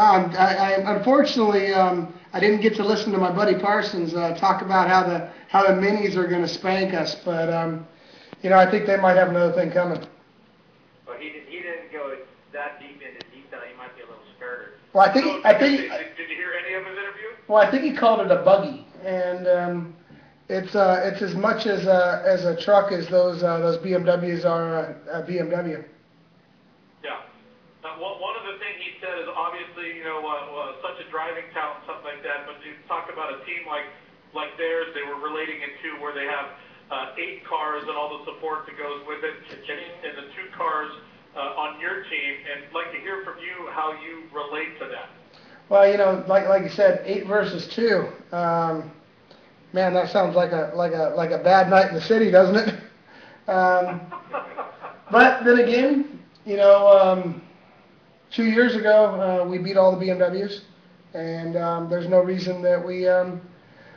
Um, I, I unfortunately um, I didn't get to listen to my buddy Parsons uh, talk about how the how the minis are going to spank us, but um, you know I think they might have another thing coming. Well, he didn't, he didn't go that deep into detail. He might be a little scared. Well, I think So, I think did, did, did you hear any of his interview? well I think he called it a buggy, and um, it's uh, it's as much as a, as a truck as those uh, those BMWs are a, a BMW. One, of the things he said is obviously, you know, uh, uh, such a driving talent, something like that. But you talk about a team like like theirs, they were relating it to where they have uh, eight cars and all the support that goes with it, and, the two cars on your team. And I'd like to hear from you how you relate to that. Well, you know, like like you said, eight versus two. Um, man, that sounds like a like a like a bad night in the city, doesn't it? Um, but then again, you know, um, two years ago uh, we beat all the BMWs, and um, there's no reason that we um,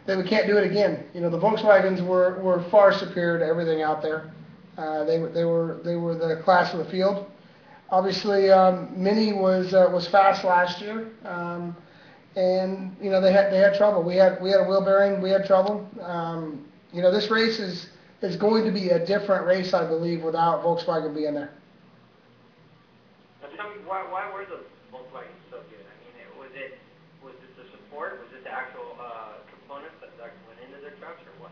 that we can't do it again. You know, the Volkswagens were were far superior to everything out there. Uh, they were they were they were the class of the field. Obviously, um, Mini was uh, was fast last year, um, and you know they had they had trouble. We had we had a wheel bearing. We had trouble. Um, you know, this race is is going to be a different race, I believe, without Volkswagen being there. Tell me, why, why were the Volkswagens so good? I mean, it, was it was it the support? Was it the actual uh, components that, went into their trucks, or what?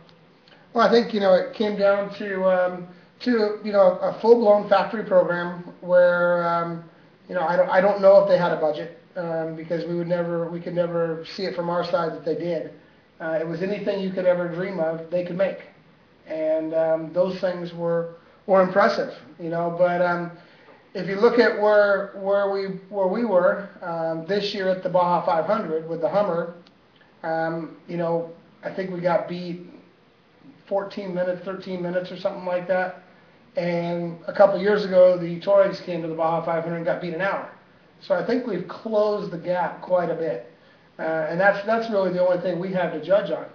Well, I think you know it came down to um, to you know a full blown factory program where um, you know I don't I don't know if they had a budget um, because we would never we could never see it from our side that they did. Uh, it was anything you could ever dream of they could make, and um, those things were were impressive, you know. But um, if you look at where where we where we were um, this year at the Baja 500 with the Hummer, um, you know, I think we got beat 14 minutes, 13 minutes, or something like that. And a couple years ago, the Touaregs came to the Baja 500 and got beat an hour. So I think we've closed the gap quite a bit, uh, and that's that's really the only thing we have to judge on.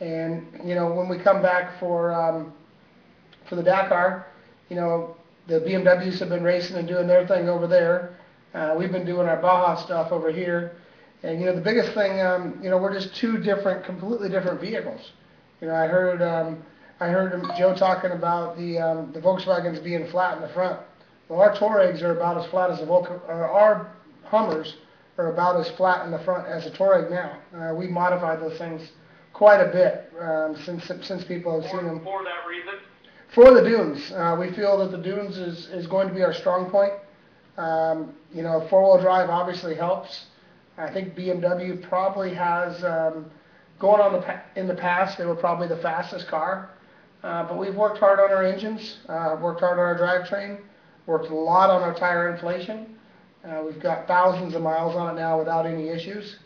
And you know, when we come back for um, for the Dakar, you know, the BMWs have been racing and doing their thing over there. Uh, we've been doing our Baja stuff over here. And you know, the biggest thing, um, you know, we're just two different, completely different vehicles. You know, I heard um, I heard Joe talking about the um, the Volkswagens being flat in the front. Well, our Touaregs are about as flat as the Volk, or our Hummers are about as flat in the front as a Touareg now. Uh, we modified those things quite a bit um, since since people have For, seen them. for that reason, For the dunes, uh, we feel that the dunes is, is going to be our strong point. Um, you know, four-wheel drive obviously helps. I think BMW probably has, um, going on the in the past, they were probably the fastest car. Uh, but we've worked hard on our engines, uh, worked hard on our drivetrain, worked a lot on our tire inflation. Uh, we've got thousands of miles on it now without any issues.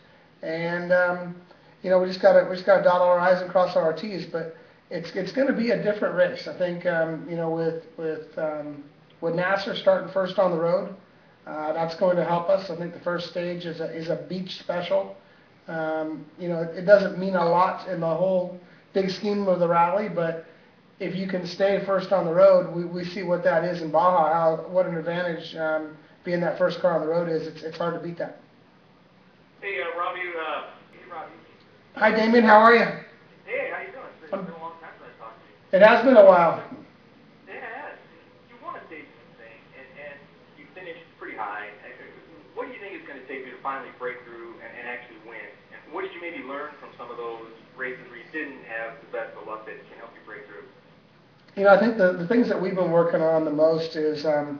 And, um, you know, we just gotta, we just gotta dot all our i's and cross all our t's, but it's, it's gonna be a different race. I think, um, you know, with, with, um, with Nasser starting first on the road, uh, that's going to help us. I think the first stage is a, is a beach special. Um, you know, it, it doesn't mean a lot in the whole big scheme of the rally, but if you can stay first on the road, we, we see what that is in Baja, how, what an advantage um, being that first car on the road is. It's, it's hard to beat that. hey, uh, Robby, uh, Hey, Robby. Hi, Damien. How are you? Hey, how you doing? It's Um, it's been a long time since I talked to you. It has while. Yeah, you won a stage thing, and, and you finished pretty high. What do you think it's going to take you to finally break through and, and actually win? And what did you maybe learn from some of those races where you didn't have the best of luck that can help you break through? You know, I think the, the things that we've been working on the most is um,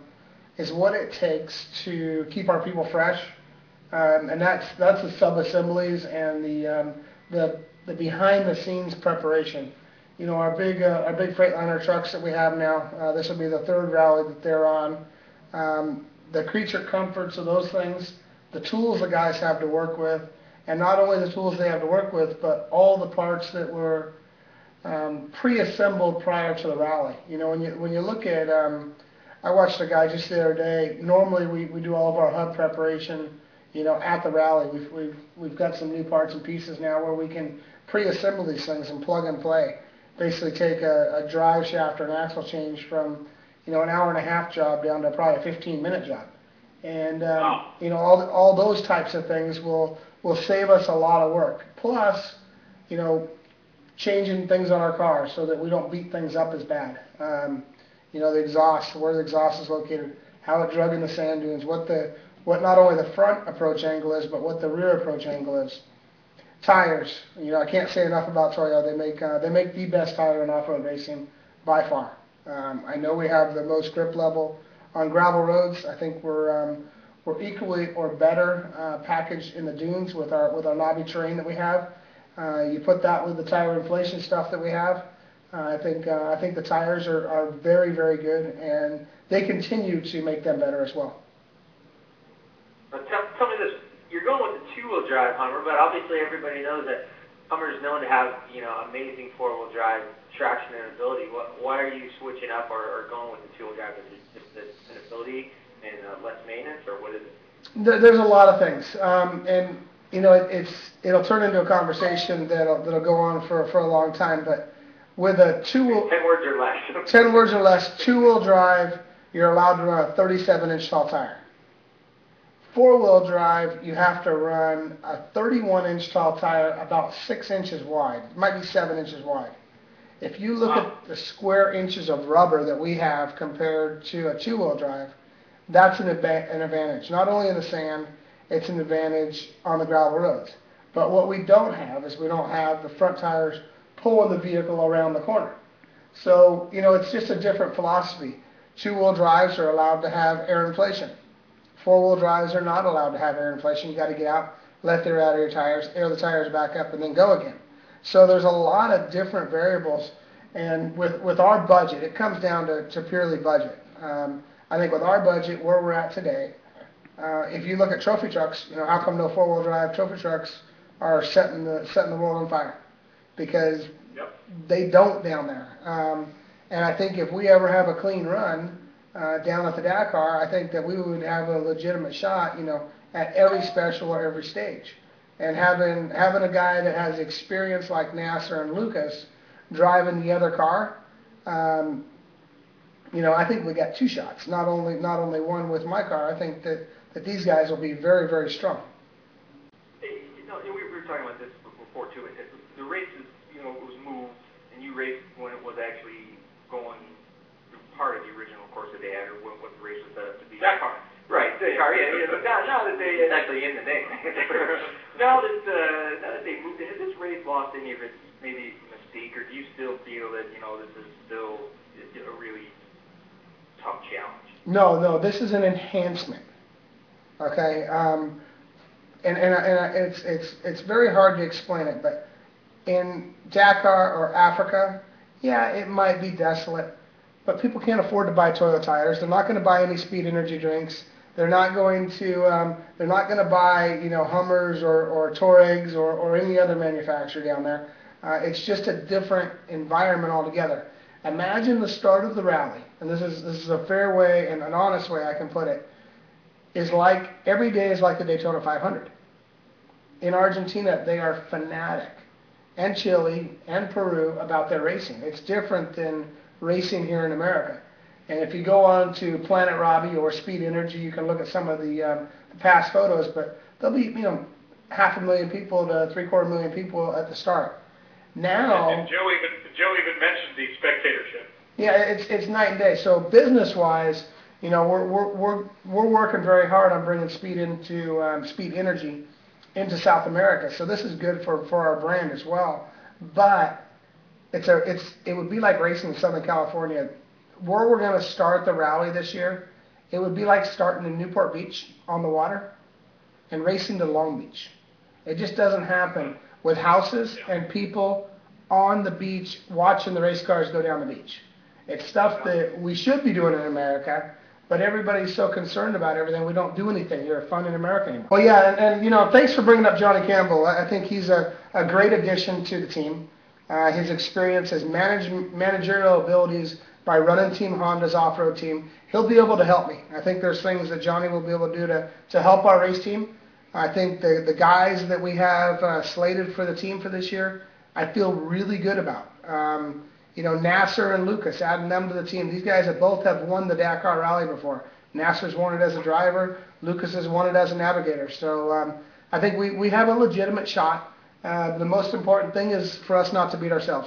is what it takes to keep our people fresh, um, and that's that's the sub assemblies and the um, the the behind the scenes preparation. You know, our big uh, our big Freightliner trucks that we have now. Uh, this will be the third rally that they're on. Um, the creature comforts of those things, the tools the guys have to work with, and not only the tools they have to work with, but all the parts that were um, pre-assembled prior to the rally. You know, when you when you look at, um, I watched a guy just the other day. Normally, we, we do all of our hub preparation, you know, at the rally. We've we've we've got some new parts and pieces now where we can pre-assemble these things and plug and play. Basically, take a, a drive shaft or an axle change from, you know, an hour and a half job down to probably a 15 minute job. And, um, Wow. you know, all, all those types of things will, will save us a lot of work. Plus, you know, changing things on our cars so that we don't beat things up as bad. Um, you know, the exhaust, where the exhaust is located, how it drug in the sand dunes, what the, what not only the front approach angle is, but what the rear approach angle is. Tires, you know, I can't say enough about Toyo. They make, uh, they make the best tire in off-road racing by far. Um, I know we have the most grip level on gravel roads. I think we're, um, we're equally or better uh, packaged in the dunes with our, with our knobby terrain that we have. Uh, you put that with the tire inflation stuff that we have. Uh, I think uh, I think the tires are, are very very good, and they continue to make them better as well. Now tell, tell me this: you're going with the two-wheel drive Hummer, but obviously everybody knows that Hummer is known to have you know amazing four-wheel drive traction and ability. What, why are you switching up or, or going with the two-wheel drive? Is it just the ability and uh, less maintenance, or what is it? There's a lot of things, um, and you know it, it's it'll turn into a conversation that'll that'll go on for for a long time. But with a two wheel Ten words or less. 10 words or less, two-wheel drive, you're allowed to run a 37-inch tall tire. Four-wheel drive, you have to run a 31-inch tall tire about 6 inches wide. It might be 7 inches wide. If you look Wow. at the square inches of rubber that we have compared to a two-wheel drive, that's an, an advantage. Not only in the sand, it's an advantage on the gravel roads. But what we don't have is we don't have the front tires pulling the vehicle around the corner. So, you know, it's just a different philosophy. Two-wheel drives are allowed to have air inflation. Four-wheel drives are not allowed to have air inflation. You've got to get out, let the air out of your tires, air the tires back up, and then go again. So there's a lot of different variables. And with, with our budget, it comes down to, to purely budget. Um, I think with our budget, where we're at today, uh, if you look at trophy trucks, you know, how come no four-wheel drive trophy trucks are setting the, setting the world on fire? Because Yep. they don't down there. Um, and I think if we ever have a clean run uh, down at the Dakar, I think that we would have a legitimate shot, you know, at every special or every stage. And having having a guy that has experience like Nasser and Lucas driving the other car, um, you know, I think we got two shots. Not only not only one with my car. I think that that these guys will be very very strong. You know, we were talking about this before too. The races, you know, it was moved, and you raced when it was actually going through part of the original course that they had, or what, what the race was set up to be. Dakar. Right, Dakar. Yeah, yeah. But now, now that they It's actually in the name. now that uh, now that they moved it, has this race lost any of its maybe mystique, or do you still feel that you know this is still a really tough challenge? No, no, this is an enhancement. Okay, um, and and, and it's it's it's very hard to explain it, but in Dakar or Africa, yeah, it might be desolate, but people can't afford to buy Toyo tires. They're not going to buy any speed energy drinks. They're not going to um, they're not going to buy you know Hummers or or Touaregs or or any other manufacturer down there. Uh, it's just a different environment altogether. Imagine the start of the rally, and this is this is a fair way and an honest way I can put it, is like every day is like the Daytona 500. In Argentina, they are fanatic, and Chile and Peru about their racing. It's different than racing here in America. And if you go on to Planet Robby or Speed Energy, you can look at some of the, um, the past photos, but there'll be you know half a million people to three quarter million people at the start. Now. And Joe even Joe even mentioned the spectatorship. Yeah, it's it's night and day. So business wise, you know, we're we're we're we're working very hard on bringing speed into um, speed energy into South America. So this is good for for our brand as well. But it's a it's it would be like racing in Southern California. Where we're going to start the rally this year, it would be like starting in Newport Beach on the water and racing to Long Beach. It just doesn't happen with houses and people on the beach watching the race cars go down the beach. It's stuff that we should be doing in America, but everybody's so concerned about everything, we don't do anything here fun in America anymore. Well, yeah, and, and you know, thanks for bringing up Johnny Campbell. I think he's a, a great addition to the team. Uh, his experience, his manage, managerial abilities by running Team Honda's off-road team, he'll be able to help me. I think there's things that Johnny will be able to do to, to help our race team. I think the, the guys that we have uh, slated for the team for this year, I feel really good about. Um, you know, Nasser and Lucas, adding them to the team. These guys have both have won the Dakar Rally before. Nasser's won it as a driver. Lucas has won it as a navigator. So um, I think we, we have a legitimate shot. Uh, the most important thing is for us not to beat ourselves.